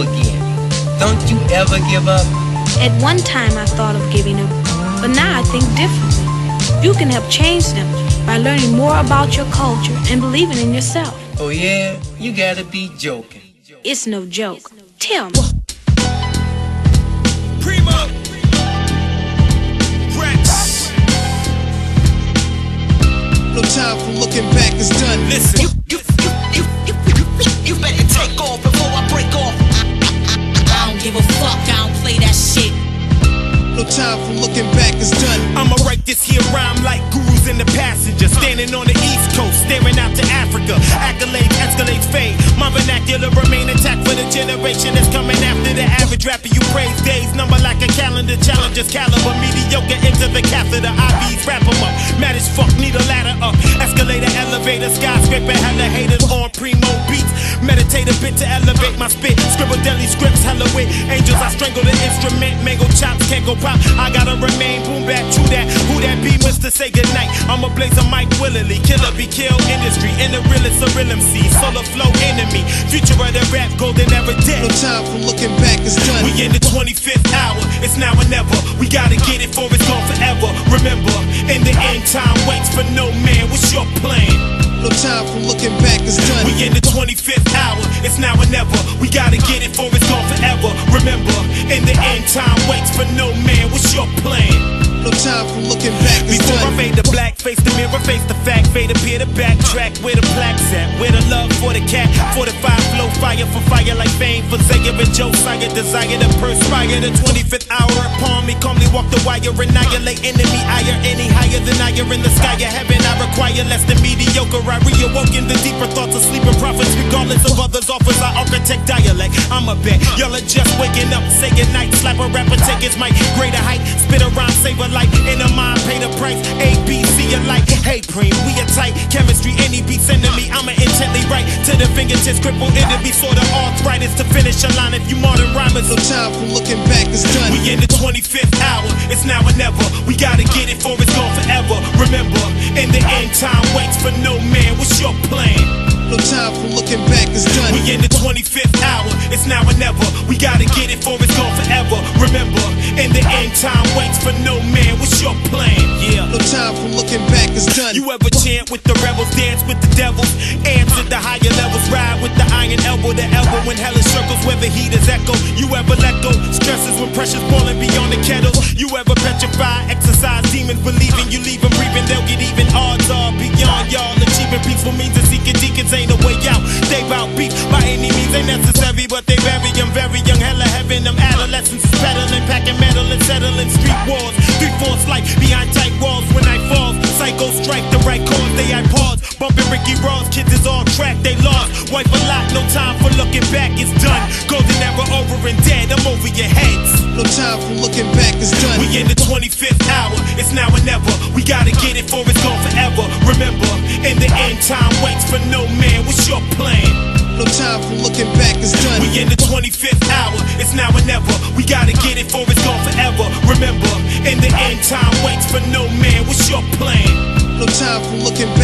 again. Don't you ever give up? At one time, I thought of giving up, but now I think differently. You can help change them by learning more about your culture and believing in yourself. Oh, yeah? You gotta be joking. It's no joke. Tell me. Primo. Reks. No time for looking back, it's done. Listen. You, you, you, you, time for looking back, is done. I'ma write this here rhyme like gurus in the passenger. Standing on the east coast, staring out to Africa. Accolades, escalates, fade. My vernacular remain intact for the generation that's coming after the average rapper. You praise days, number like a calendar. Challengers caliber, mediocre into the catheter. IVs wrap 'em up. Mad as fuck, need a ladder up. Escalator, elevator, skyscraper, hella haters on primo beats. Meditate a bit to elevate my spit. Scribble deli scripts, hella wit. Angels, I strangle the instrument. Mango chops can't go pop. I gotta remain boom back, true that. Who that be, Mr. Say goodnight. I'm a blaze of Mike Willily. Killer be kill industry. In the realest of real MC. Solo flow enemy. Future of the rap, golden ever dead. No time for looking back, it's done. We in the 25th hour, it's now or never. We gotta get it for it's gone forever. Remember, in the end, time waits for no man. What's your plan? No time for looking back, it's done. We in the 25th hour, it's now or never. We gotta get it for it's gone forever. Remember, in the end, time waits for no man. What's your plan? No time for looking back, it's Before I fade the black, face the mirror, face the fact, fade appear to backtrack where the plaques at, where the love for the cat, 45 flow fire for fire like fame for Zaire and Josiah, desire to perspire. The 25th hour upon me, calmly walk the wire, annihilate enemy, higher, any higher than higher in the sky of heaven. I require less than mediocre. I reawoken the deeper thoughts of sleeping prophets, regardless of others' offers. I architect dialect. I'm a bet y'all are just waking up, say goodnight, slap a rapper, take his mic, greater height, spit a rhyme, save a life. In a mind, pay the price. A, B, C alike. Hey, preem, we a tight chemistry. Any beat sending me, I'ma intently write to the fingertips, cripple enemy, sort of arthritis to finish a line. If you modern rhymers, No time for looking back, it's done. we in the 25th hour, it's now or never. We gotta get it for it's gone forever. Remember, in the end, time waits for no man. What's your plan? No time for looking back, it's done. We in the 25th hour, it's now or never. We gotta get it for it's gone forever. Remember, in the end, time waits for no man. What's your plan? Yeah. No time for looking back, it's done. You ever chant with the rebels, dance with the devils, at the higher levels, ride with the iron elbow to elbow when hell is circles where the heat is echo. You ever let go? Stresses when pressure's boiling beyond the kettle. You ever petrify, exercise demons, believing you leave them breathing, they'll get even. Odds are beyond y'all. Achieving peaceful means deacons ain't a way out. They bout beef by any means ain't necessary, but they very young, very young, hella heaven. Them adolescents peddling, packing metal and settling street wars. Three fourths life behind tight walls when I falls. Psycho strike the right chords, they I pause. Bumping Ricky Ross, kids is all track, they lost. Wipe a lot, no time for looking back, it's done. Golden era over and dead, I'm over your heads. No time for looking back, it's done. We in the 25th hour, it's now or never. We gotta get it for it's gone forever. Remember, in the end, time waits for no man. What's your plan? No time for looking back, it's done. We in the 25th hour, it's now or never. We gotta get it for it's gone forever. Remember, in the end, time waits for no man. What's your plan? No time for looking back,